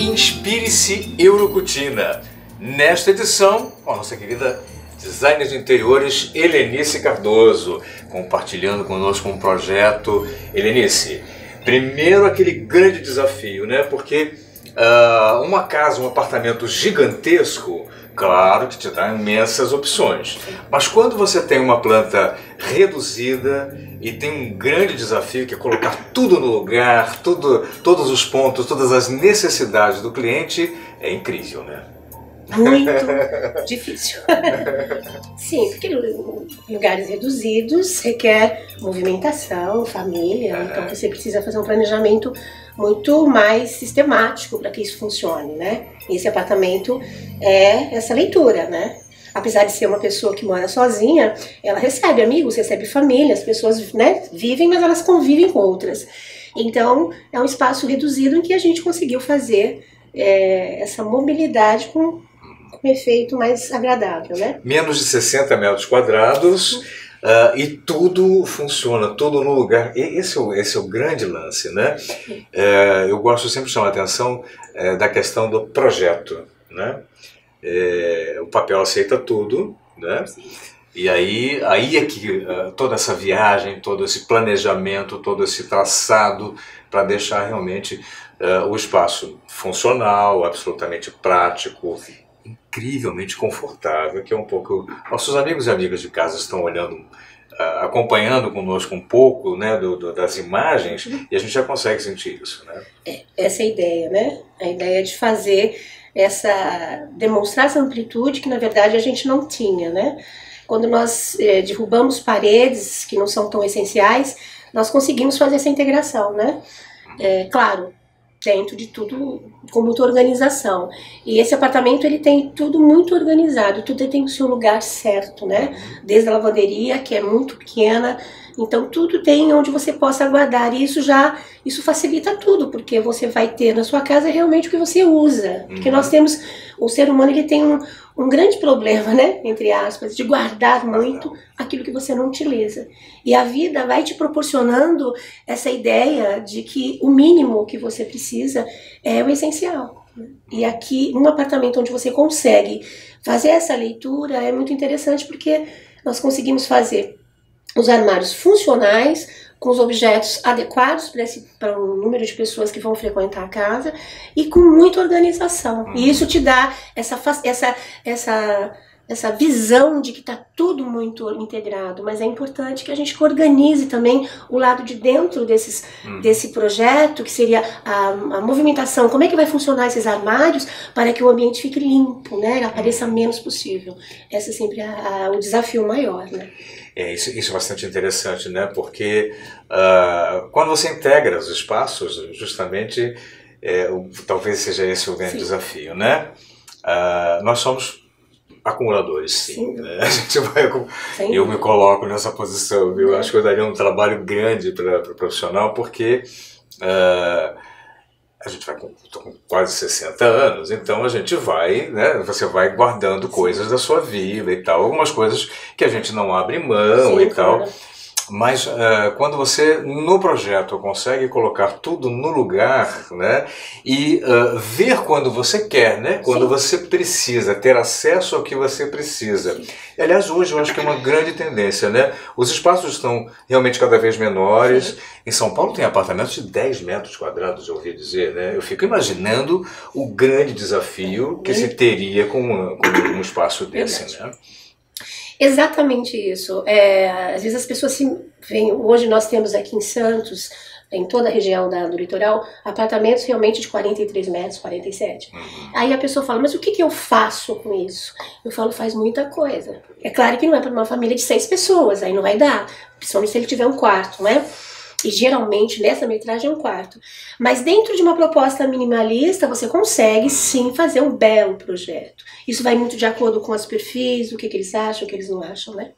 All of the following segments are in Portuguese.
Helenice Eurocutina. Nesta edição, a nossa querida designer de interiores Helenice Cardoso, compartilhando conosco um projeto. Helenice, primeiro aquele grande desafio, né? Porque uh, uma casa, um apartamento gigantesco, claro que te dá imensas opções. Mas quando você tem uma planta reduzida e tem um grande desafio que é colocar tudo no lugar, tudo, todos os pontos, todas as necessidades do cliente, é incrível, né? Muito difícil. Sim, porque lugares reduzidos requer movimentação, família, então você precisa fazer um planejamento muito mais sistemático para que isso funcione, né? Esse apartamento é essa leitura, né? Apesar de ser uma pessoa que mora sozinha, ela recebe amigos, recebe família, as pessoas né, vivem, mas elas convivem com outras. Então, é um espaço reduzido em que a gente conseguiu fazer é, essa mobilidade com, efeito mais agradável, né? Menos de 60 metros quadrados, Uh, e tudo funciona, tudo no lugar. E esse é o, esse é o grande lance, né? É, eu gosto sempre de chamar a atenção é, da questão do projeto, né? É, o papel aceita tudo, né? E aí, aí é que uh, toda essa viagem, todo esse planejamento, todo esse traçado para deixar realmente uh, o espaço funcional, absolutamente prático incrivelmente confortável, que é um pouco. Nossos amigos e amigas de casa estão olhando, uh, acompanhando conosco um pouco né, do, do, das imagens e a gente já consegue sentir isso. Né? É, essa é a ideia, né? A ideia de fazer essa. demonstrar essa amplitude que na verdade a gente não tinha, né? Quando nós eh, derrubamos paredes que não são tão essenciais, nós conseguimos fazer essa integração, né? É, claro, dentro de tudo com muita organização. E esse apartamento ele tem tudo muito organizado, tudo tem o seu lugar certo, né? Desde a lavanderia, que é muito pequena, então tudo tem onde você possa guardar. E isso já isso facilita tudo, porque você vai ter na sua casa realmente o que você usa. Porque nós uhum. temos o ser humano ele tem um, um grande problema, né, entre aspas, de guardar muito aquilo que você não utiliza. E a vida vai te proporcionando essa ideia de que o mínimo que você precisa é o essencial. E aqui, num apartamento onde você consegue fazer essa leitura, é muito interessante porque nós conseguimos fazer os armários funcionais, com os objetos adequados para o número de pessoas que vão frequentar a casa e com muita organização. Uhum. E isso te dá essa, essa, essa, essa visão de que está tudo muito integrado, mas é importante que a gente organize também o lado de dentro desses, uhum. desse projeto, que seria a, a, movimentação, como é que vai funcionar esses armários para que o ambiente fique limpo, né, apareça uhum. menos possível. Esse é sempre a, a, o desafio maior, né. É, isso, isso é bastante interessante, né? Porque uh, quando você integra os espaços, justamente, é, o, talvez seja esse o grande sim. desafio, né? Uh, nós somos acumuladores, sim. sim. Né? A gente vai, eu me coloco nessa posição, viu? Acho que eu daria um trabalho grande para o profissional, porque uh, a gente vai com, com, quase 60 anos, então a gente vai, né, você vai guardando Sim. coisas da sua vida e tal, algumas coisas que a gente não abre mão Sim, e tal. Claro. Mas uh, quando você, no projeto, consegue colocar tudo no lugar, né? E uh, ver quando você quer, né? Quando Sim. você precisa, ter acesso ao que você precisa. Sim. Aliás, hoje eu acho que é uma grande tendência, né? Os espaços estão realmente cada vez menores. Sim. Em São Paulo tem apartamentos de 10 metros quadrados, eu ouvi dizer, né? Eu fico imaginando o grande desafio que se teria com, uma, com um espaço desse, né? Exatamente isso. É, às vezes as pessoas se veem. Hoje nós temos aqui em Santos, em toda a região da, do litoral, apartamentos realmente de 43 metros, 47. Uhum. Aí a pessoa fala, mas o que, que eu faço com isso? Eu falo, faz muita coisa. É claro que não é para uma família de seis pessoas, aí não vai dar, principalmente se ele tiver um quarto, né? E geralmente nessa metragem é um quarto. Mas dentro de uma proposta minimalista, você consegue sim fazer um belo projeto. Isso vai muito de acordo com os perfis, o que, que eles acham, o que eles não acham, né?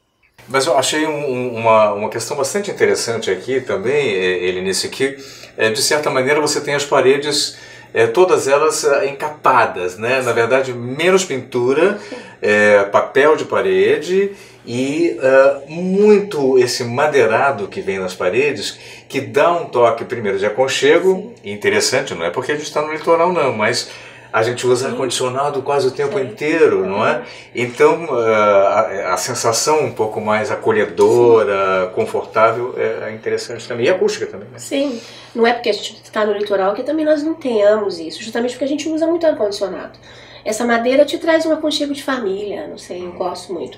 Mas eu achei um, uma, uma questão bastante interessante aqui também, ele nesse aqui, é, de certa maneira você tem as paredes é, todas elas é, encapadas, né? Na verdade, menos pintura, é, papel de parede e uh, muito esse madeirado que vem nas paredes, que dá um toque primeiro de aconchego, Sim. interessante, não é porque a gente está no litoral não, mas a gente usa ar-condicionado quase o tempo Sim. inteiro, não é? Então, a, a, sensação um pouco mais acolhedora, Sim. confortável, é, é interessante também. E acústica também, né? Sim. Não é porque a gente está no litoral que também nós não tenhamos isso, justamente porque a gente usa muito ar-condicionado. Essa madeira te traz um aconchego de família, não sei, eu gosto muito.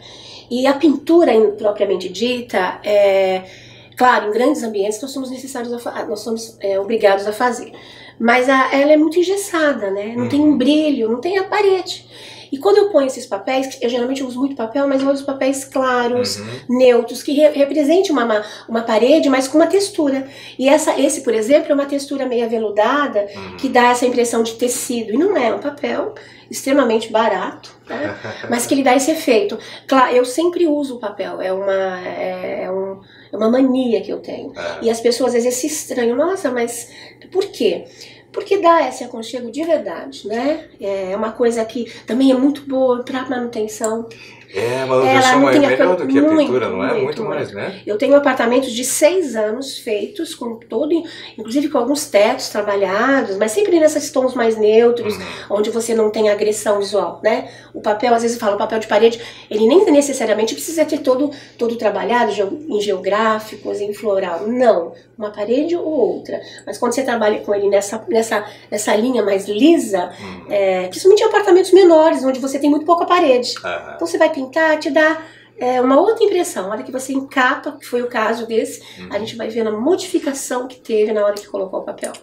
E a pintura propriamente dita, é, claro, em grandes ambientes nós somos necessários, a, nós somos é, obrigados a fazer mas a, ela é muito engessada, né? Não uhum. tem um uhum. brilho, não tem a parede. E quando eu ponho esses papéis, eu geralmente uso muito papel, mas eu uso papéis claros, uhum. neutros, que re representem uma, uma parede, mas com uma textura. E essa, esse, por exemplo, é uma textura meio aveludada, uhum. que dá essa impressão de tecido. E não é um papel extremamente barato, né? mas que ele dá esse efeito. Claro, eu sempre uso o papel, é uma, é, é um, é uma mania que eu tenho. É. E as pessoas às vezes se estranham, nossa, mas por quê? Porque dá esse aconchego de verdade, né? É uma coisa que também é muito boa para manutenção. É, a manutenção é melhor do que a pintura, não é? Muito, muito mais, né? Eu tenho apartamentos de seis anos feitos com todo, inclusive com alguns tetos trabalhados, mas sempre nesses tons mais neutros, uhum. onde você não tem agressão visual, né? O papel, às vezes eu falo, o papel de parede, ele nem necessariamente precisa ter todo, todo trabalhado em geográficos, em floral. Não, uma parede ou outra. Mas quando você trabalha com ele nessa, nessa, nessa linha mais lisa, uhum. é, principalmente em apartamentos menores, onde você tem muito pouca parede. Uhum. Então você vai pintar, te dá é, uma outra impressão. Na hora que você encapa, que foi o caso desse, uhum. a gente vai ver a modificação que teve na hora que colocou o papel.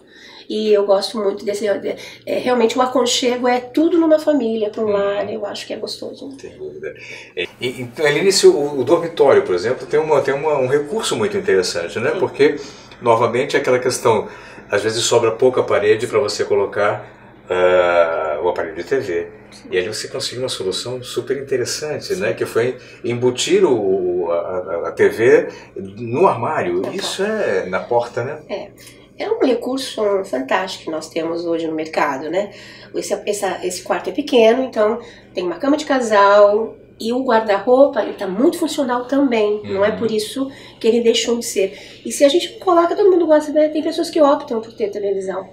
E eu gosto muito desse. É, realmente, o aconchego é tudo numa família, para um uhum. lar, eu acho que é gostoso. Sem dúvida. E, então, o, o, dormitório, por exemplo, tem, uma, tem uma, um recurso muito interessante, né? Sim. Porque, novamente, é aquela questão: às vezes sobra pouca parede para você colocar uh, o aparelho de TV. E ali você conseguiu uma solução super interessante, né? Que foi embutir o, a, a TV no armário. Na Isso porta. é na porta, né? É. É um recurso fantástico que nós temos hoje no mercado, né? Esse, essa, esse quarto é pequeno, então tem uma cama de casal, e o guarda-roupa ele está muito funcional também. Uhum. Não é por isso que ele deixou de ser. E se a gente coloca, todo mundo gosta, né? Tem pessoas que optam por ter televisão.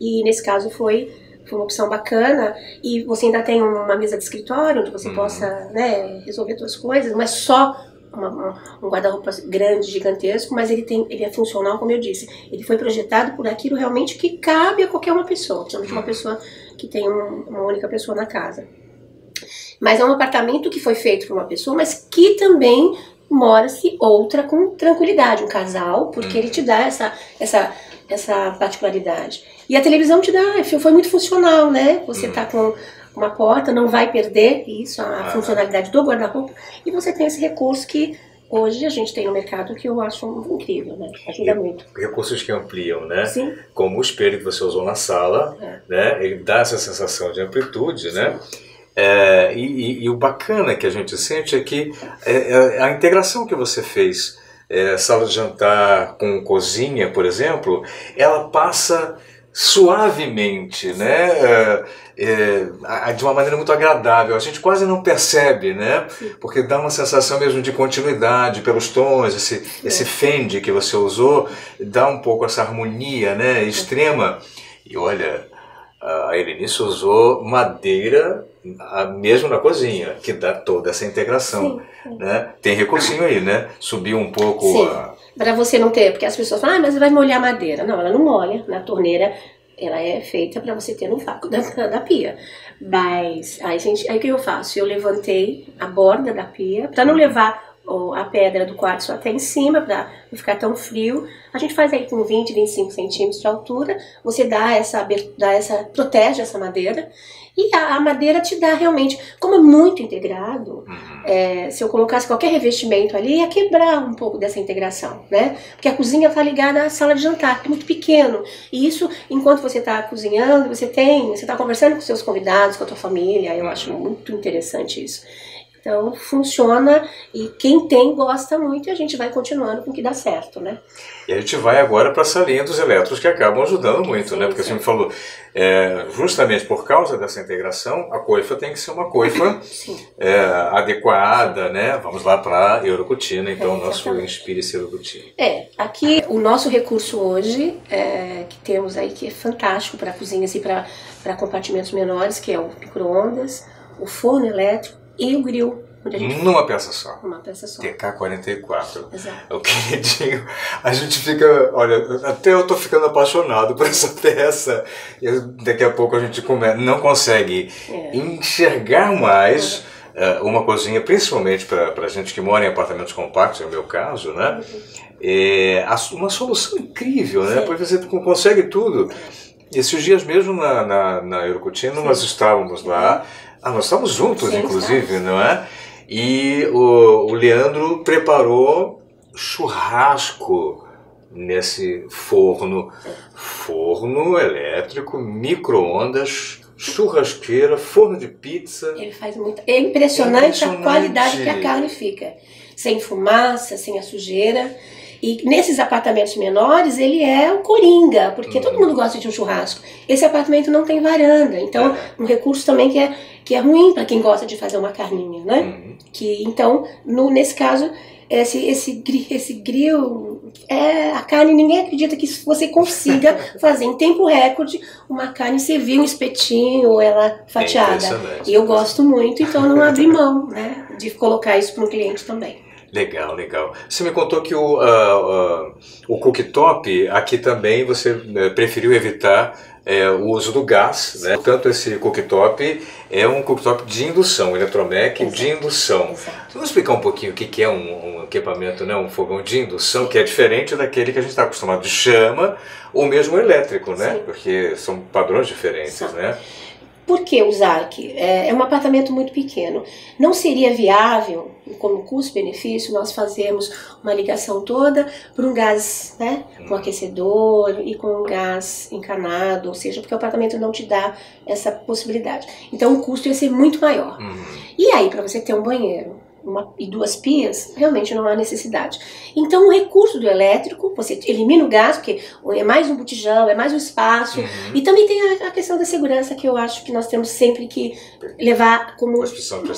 E nesse caso foi foi uma opção bacana e você ainda tem uma mesa de escritório onde você uhum. possa né, resolver suas coisas, não é só uma, um guarda-roupa grande, gigantesco, mas ele, tem, ele é funcional, como eu disse. Ele foi projetado por aquilo realmente que cabe a qualquer uma pessoa, principalmente uma pessoa que tem um, uma única pessoa na casa. Mas é um apartamento que foi feito por uma pessoa, mas que também mora-se outra com tranquilidade, um casal, porque ele te dá essa, essa, essa particularidade. E a televisão te dá, foi muito funcional, né? Você hum. tá com uma porta, não vai perder isso, a funcionalidade do guarda-roupa, e você tem esse recurso que hoje a gente tem no mercado que eu acho incrível, né? Ajuda muito. Recursos que ampliam, né? Sim. Como o espelho que você usou na sala, é. né? Ele dá essa sensação de amplitude, né? Sim. né? É, e, e, e, o bacana que a gente sente é que é, é a integração que você fez, é, sala de jantar com cozinha, por exemplo, ela passa suavemente, né? É, é, de uma maneira muito agradável. A gente quase não percebe, né? Porque dá uma sensação mesmo de continuidade pelos tons, esse, esse fende que você usou, dá um pouco essa harmonia, né? Extrema. E olha, a Erenice usou madeira mesmo na cozinha, que dá toda essa integração. Sim. Né? Tem recursinho aí, né? Subiu um pouco sim. a para você não ter, porque as pessoas falam, ah, mas vai molhar a madeira. Não, ela não molha. Na torneira, ela é feita para você ter no vácuo da, da pia. Mas aí, gente, aí o que eu faço? Eu levantei a borda da pia para não levar a pedra do quartzo até em cima para não ficar tão frio. A gente faz aí com 20, 25 centímetros de altura. Você dá essa, dá essa protege essa madeira e a, a, madeira te dá realmente, como é muito integrado, uhum. é, se eu colocasse qualquer revestimento ali, ia quebrar um pouco dessa integração, né? Porque a cozinha está ligada à sala de jantar, que é muito pequeno. E isso, enquanto você está cozinhando, você tem, você está conversando com seus convidados, com a tua família, eu acho muito interessante isso. Então funciona e quem tem gosta muito e a gente vai continuando com o que dá certo, né? E a gente vai agora para essa linha dos elétrons que acabam ajudando muito, sim, né? Porque sim. você me falou, é, justamente por causa dessa integração, a coifa tem que ser uma coifa é, adequada, né? Vamos lá para a eurocutina, então, é, nosso Inspire-se Eurocutina. É, aqui o nosso recurso hoje, é, que temos aí, que é fantástico para cozinhas e para compartimentos menores, que é o micro-ondas, o forno elétrico e o grill. Numa peça só. Uma peça só. TK-44. Exato. É o queridinho. A gente fica. Olha, até eu tô ficando apaixonado por essa peça. E daqui a pouco a gente come, não consegue é. enxergar mais é. uma cozinha, principalmente para gente que mora em apartamentos compactos, é o meu caso, né? Uhum. É uma solução incrível, né? Sim. Porque você consegue tudo. Esses dias mesmo na, na, na Eurocutino, nós estávamos lá. Ah, nós estamos juntos, Sim, inclusive, não é? E o, o Leandro preparou churrasco nesse forno. Forno elétrico, micro-ondas, churrasqueira, forno de pizza. Ele faz muito. É impressionante, é impressionante, a qualidade que a carne fica. Sem fumaça, sem a sujeira. E nesses apartamentos menores, ele é o coringa, porque todo mundo gosta de um churrasco. Esse apartamento não tem varanda, então um recurso também que é, que é ruim para quem gosta de fazer uma carninha, né? Uhum. Que, então, no, nesse caso, esse, esse, esse grill, é, a carne, ninguém acredita que você consiga fazer em tempo recorde uma carne servir um espetinho ou ela fatiada. É e eu gosto muito, então não abri mão né, de colocar isso para um cliente também. Legal, legal. Você me contou que o, uh, uh, o cooktop, aqui também você uh, preferiu evitar é, o uso do gás, né? Portanto, esse cooktop é um cooktop de indução, eletromec de indução. Exato. Vamos explicar um pouquinho o que é um, um, equipamento, né? um fogão de indução, que é diferente daquele que a gente está acostumado de chama, ou mesmo elétrico, né? Sim. Porque são padrões diferentes, Sim. né? Por que usar aqui? É, é um apartamento muito pequeno. Não seria viável, como custo-benefício, nós fazermos uma ligação toda para um gás, né? Com aquecedor e com um gás encanado, ou seja, porque o apartamento não te dá essa possibilidade. Então o custo ia ser muito maior. Uhum. E aí, para você ter um banheiro, uma, e duas pias, realmente não há necessidade. Então, o recurso do elétrico, você elimina o gás, porque é mais um botijão, é mais um espaço, uhum. e também tem a, a, questão da segurança, que eu acho que nós temos sempre que levar como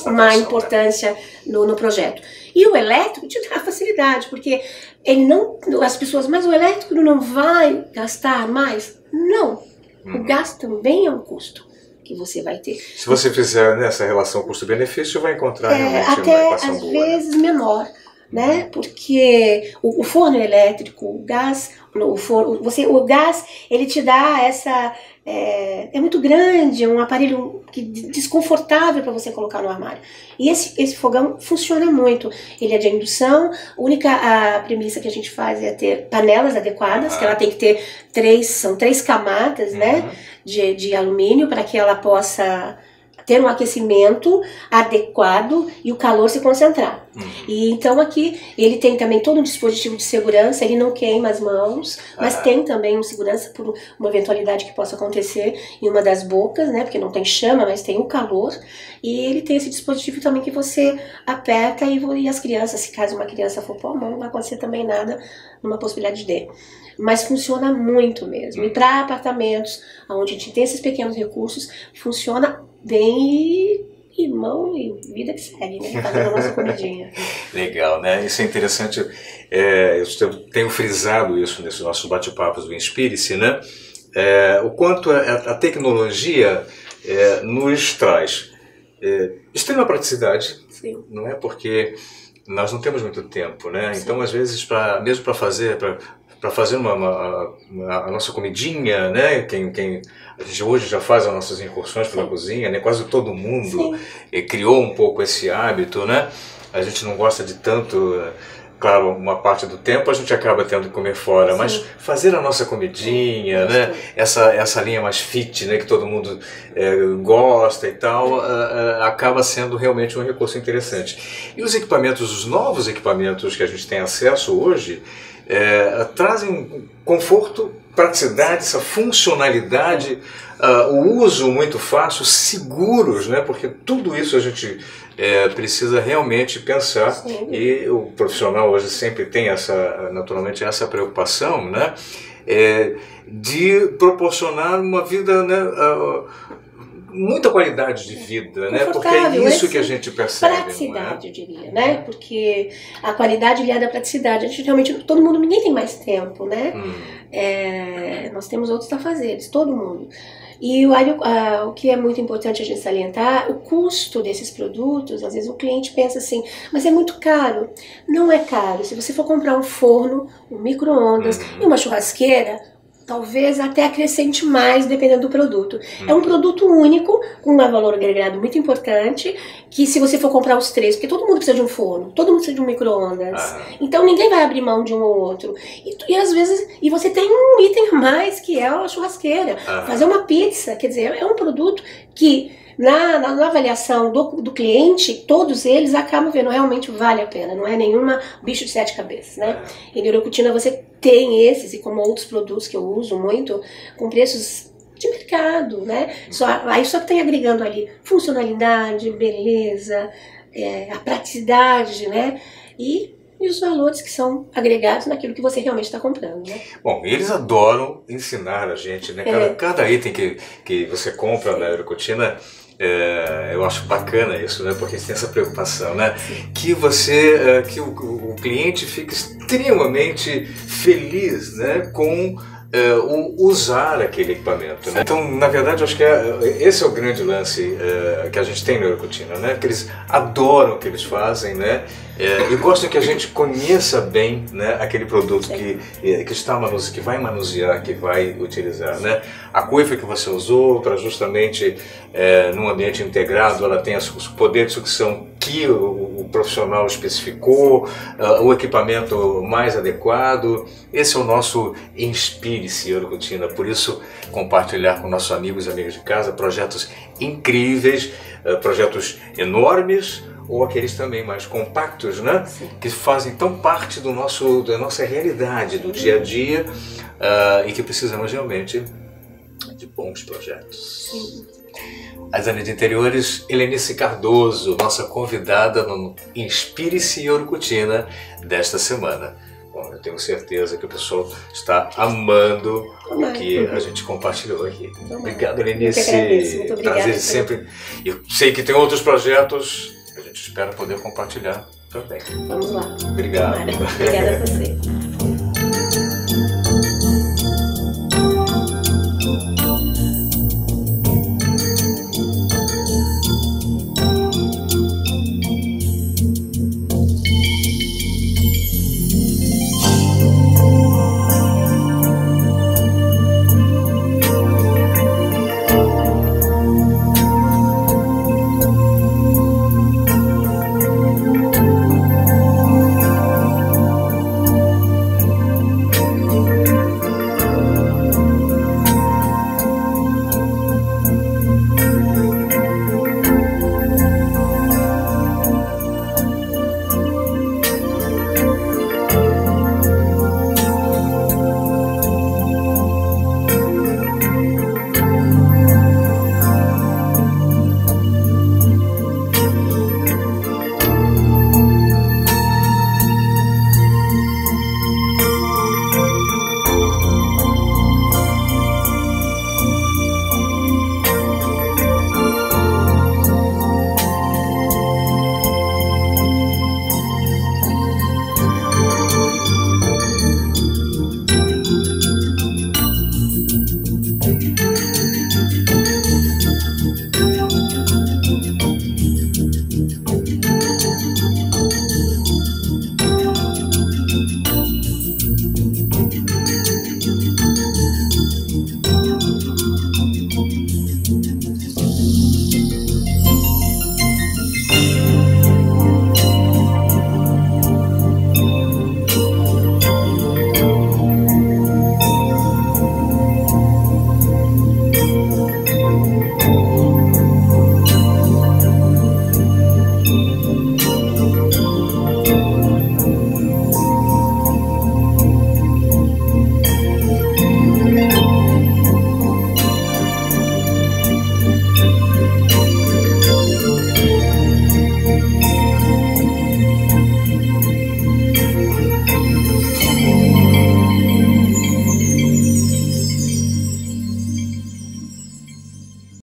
uma né? importância né? no, no projeto. E o elétrico te dá facilidade, porque ele não, as pessoas, mas o elétrico não vai gastar mais? Não. Uhum. O gás também é um custo que você vai ter. Se você fizer nessa relação custo-benefício, vai encontrar é, realmente até uma equação às boa, né? vezes né? menor, né? Uhum. Porque o, o, forno elétrico, o gás, o forno, você, o gás, ele te dá essa é, é muito grande, é um aparelho que, desconfortável para você colocar no armário. E esse, esse fogão funciona muito. Ele é de indução, a única a premissa que a gente faz é ter panelas adequadas, que ela tem que ter três, são três camadas, né, uhum. de, de alumínio para que ela possa ter um aquecimento adequado e o calor se concentrar. Uhum. E então aqui ele tem também todo um dispositivo de segurança, ele não queima as mãos, mas ah. tem também um segurança por uma eventualidade que possa acontecer em uma das bocas, né? Porque não tem chama, mas tem o calor. E ele tem esse dispositivo também que você aperta e, e as crianças, se caso uma criança for pôr a mão, não vai acontecer também nada numa possibilidade de mas funciona muito mesmo. E para apartamentos onde a gente tem esses pequenos recursos, funciona bem e mão e vida que segue, né? Fazendo a nossa comidinha. Legal, né? Isso é interessante. É, eu tenho frisado isso nesses nossos bate-papos do Inspire-se, né? É, o quanto a, a tecnologia é, nos traz é, extrema praticidade, Sim. não é? Porque nós não temos muito tempo, né? Sim. Então, às vezes, pra, mesmo para fazer, para fazer uma, uma, uma, a nossa comidinha, né? Quem, quem a gente hoje já faz as nossas incursões pela Sim. cozinha, né? Quase todo mundo criou um pouco esse hábito, né? A gente não gosta de tanto claro, uma parte do tempo a gente acaba tendo que comer fora, Sim. mas fazer a nossa comidinha, né? Essa, essa linha mais fit, né? Que todo mundo é, gosta e tal, uh, uh, acaba sendo realmente um recurso interessante. E os equipamentos, os novos equipamentos que a gente tem acesso hoje, é, trazem conforto, praticidade, essa funcionalidade, uh, o uso muito fácil, seguros, né? porque tudo isso a gente é, precisa realmente pensar Sim. e o profissional hoje sempre tem essa, naturalmente, essa preocupação, né? É, de proporcionar uma vida né, uh, muita qualidade de vida, né? Porque é isso que a gente percebe. É? Praticidade, é? eu diria, né? Porque a qualidade ligada à praticidade. A gente realmente, todo mundo, ninguém tem mais tempo, né? Hum. É, nós temos outros afazeres, todo mundo. E o, o que é muito importante a gente salientar, o custo desses produtos, às vezes o cliente pensa assim, mas é muito caro. Não é caro. Se você for comprar um forno, um micro-ondas uhum. e uma churrasqueira, talvez até acrescente mais dependendo do produto. Hum. É um produto único, com um valor agregado muito importante, que se você for comprar os três, porque todo mundo precisa de um forno, todo mundo precisa de um micro-ondas, ah. então ninguém vai abrir mão de um ou outro. E, e, às vezes, e você tem um item a mais, que é a churrasqueira. Ah. Fazer uma pizza, quer dizer, é um produto que na, na, na, avaliação do, do cliente, todos eles acabam vendo realmente vale a pena, não é nenhuma bicho de sete cabeças, né? Em neurocutina você tem esses, e como outros produtos que eu uso muito, com preços de mercado, né? Só, aí só tem agregando ali funcionalidade, beleza, é, a praticidade, né? E e os valores que são agregados naquilo que você realmente está comprando. Né? Bom, eles adoram ensinar a gente, né? Cada, é. cada item que, que você compra Sim. na Eurocotina é, eu acho bacana isso, né? Porque tem essa preocupação, né? Que você, é, que o, o cliente fique extremamente feliz, né? Com é, usar aquele equipamento. Né? Então, na verdade, eu acho que é, esse é o grande lance é, que a gente tem no Eurocutina, né? Que eles adoram o que eles fazem, né? É, e gostam que a gente conheça bem né, aquele produto que, que está que vai manusear, que vai utilizar. Né? A coifa que você usou para justamente é, num ambiente integrado, ela tem os poderes de sucção que o, o profissional especificou, uh, o equipamento mais adequado. Esse é o nosso Inspire-se Eurocutina. Por isso, compartilhar com nossos amigos e amigas de casa projetos incríveis, uh, projetos enormes ou aqueles também mais compactos, né? Sim. Que fazem tão parte do nosso, da nossa realidade, do dia a dia, uh, e que precisamos realmente de bons projetos. Sim. A Zane de Interiores, Helenice Cardoso, nossa convidada no Inspire-se Orcutina desta semana. Bom, eu tenho certeza que o pessoal está amando o que a gente compartilhou aqui. Obrigado, Helenice. Prazer sempre. Eu sei que tem outros projetos a gente espera poder compartilhar também. Vamos lá. Obrigado. Obrigada a você.